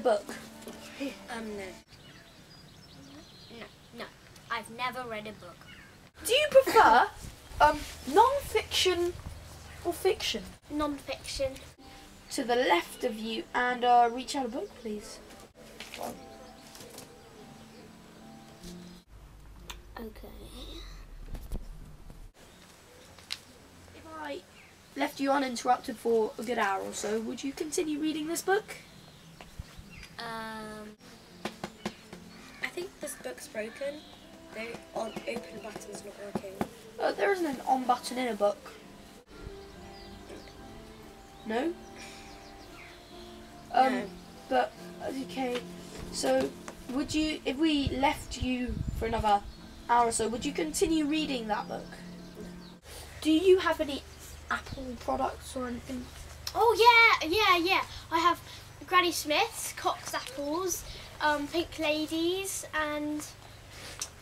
book? Um, no. No, no. I've never read a book. Do you prefer um, non-fiction or fiction? Non-fiction. To the left of you and uh, reach out a book, please. Okay. If I left you uninterrupted for a good hour or so, would you continue reading this book? Um, I think this book's broken. The on open button's not working. Uh, there isn't an on button in a book. No? Um, No. But, okay, so would you, if we left you for another hour or so, would you continue reading that book? Do you have any Apple products or anything? Oh yeah, yeah, yeah. I have Granny Smith's, Cox apples, um, Pink Ladies, and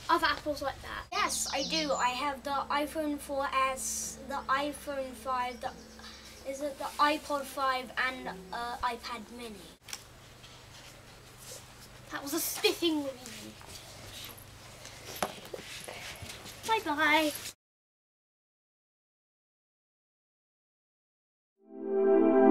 other apples like that. Yes, I do. I have the iPhone 4S, the iPhone 5, the, is it the iPod 5, and uh, iPad Mini. That was a spiffing review. Bye bye. Thank you.